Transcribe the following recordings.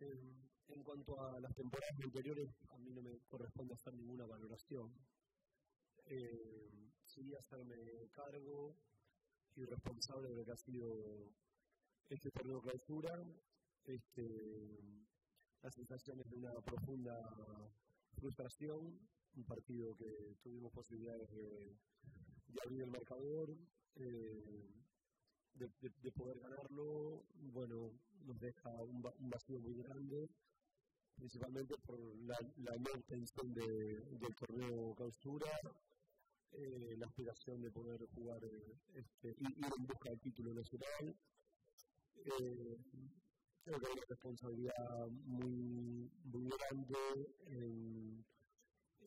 en cuanto a las temporadas anteriores, a mí no me corresponde hacer ninguna valoración. Eh, sí hacerme cargo y responsable de lo que ha sido este torneo clausura, este, las sensaciones de una profunda frustración, un partido que tuvimos posibilidades de, abrir el marcador, eh, de, poder ganarlo, bueno, nos deja un, vacío muy grande, principalmente por la, la no intención del torneo clausura, eh, la aspiración de poder jugar, eh, este, ir en busca del título nacional. Eh, creo que hay una responsabilidad muy, muy grande en,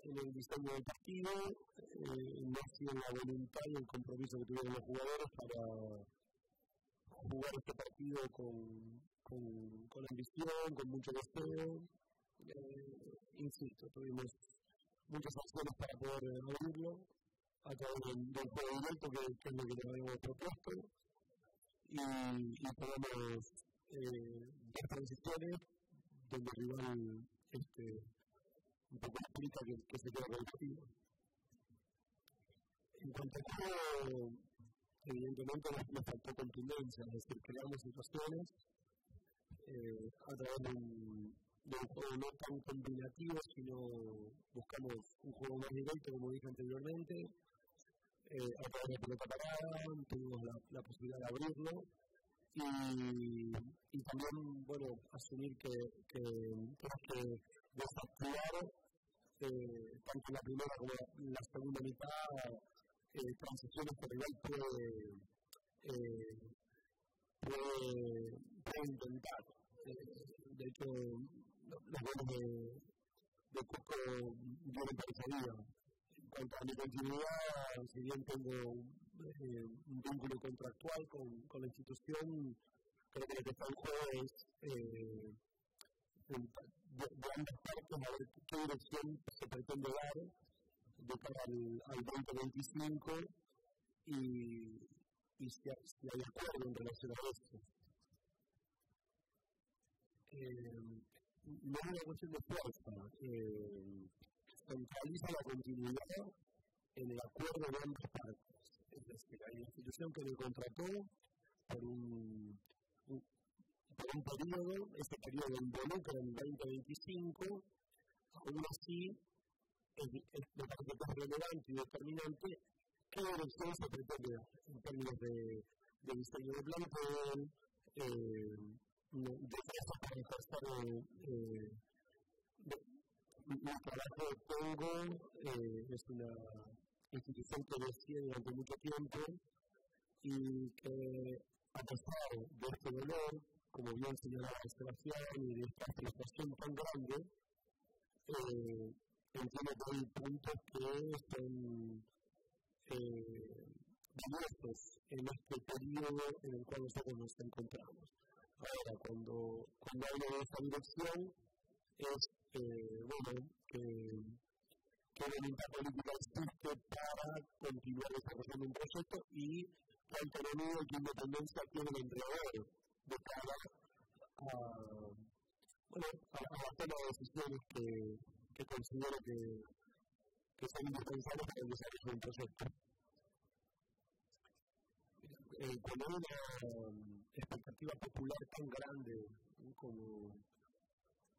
el diseño del partido, no ha la voluntad y el compromiso que tuvieron los jugadores para jugar este partido con, con, ambición, con mucho deseo. Eh, insisto, tuvimos muchas acciones para poder abrirlo a través del, del juego que, que, es lo que nos habíamos propuesto, y, y podemos eh, ver transiciones donde el rival este, un poco explica que, que se queda con el partido. En cuanto al juego, evidentemente nos, faltó contundencia, es decir, creamos situaciones eh, a través de un, juego no tan combinativo, sino buscamos un juego más directo, como dije anteriormente, eh, a través de pelota parada, tuvimos la, la, posibilidad de abrirlo y, y también, bueno, asumir que, que, que desactivar eh, tanto la primera como la segunda mitad eh, transiciones que el puede, eh, puede, puede intentar. Eh, de hecho, los buenos de, de Coco vienen para esa vida. En cuanto a mi continuidad, si bien tengo eh, un vínculo contractual con, con la institución, creo que lo que está en juego es eh, de, de ambas partes a ver qué dirección se pretende dar de cara al, al 2025 y, y si, si, hay acuerdo en relación a esto. Eh, no es una cuestión de fuerza, eh, centraliza la continuidad en el acuerdo de ambas partes. Es decir, hay una institución que me contrató por un, un, por un periodo, este periodo involucra en 2025, aún así es, es, me parece es relevante y determinante qué dirección se pretende en términos de, de diseño de plantel, eh, de cosas para ejercer eh, mi trabajo de Congo eh, es una institución que decide durante mucho tiempo y que a pesar de este dolor, como bien señalaba Sebastián, y de esta frustración tan grande, eh, entiendo que hay puntos que son eh, en este periodo en el cual nosotros nos encontramos. Ahora, cuando, cuando hablo de dirección, es eh, bueno, que, que voluntad política existe para continuar desarrollando un proyecto y la autonomía y independencia tiene el entrenador de cara a, bueno, a, a la toma de decisiones que, considero que, que son indispensables para el desarrollo de un proyecto. Eh, hay una um, expectativa popular tan grande como,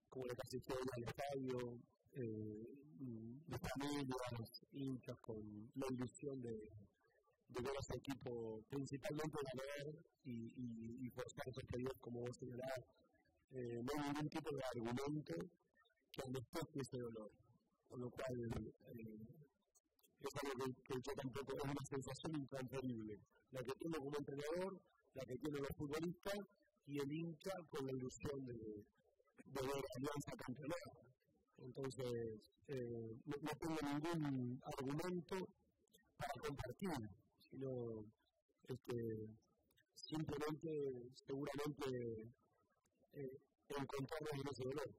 como la que asistió al estadio, eh, de familias, hinchas con la ilusión de, de ver a ese equipo principalmente ganar y, y, y forzar esos como vos señalás, eh, no hay ningún tipo de argumento que anestesie ese dolor. Con lo cual, eh, es algo que, que, yo tampoco es una sensación intransferible. La que tiene como entrenador, la que tiene los futbolistas y el hincha con la ilusión de, de ver Alianza campeonato. Entonces, eh, no, no, tengo ningún argumento para compartir, sino este, simplemente, seguramente, eh, encontrarnos en ese dolor.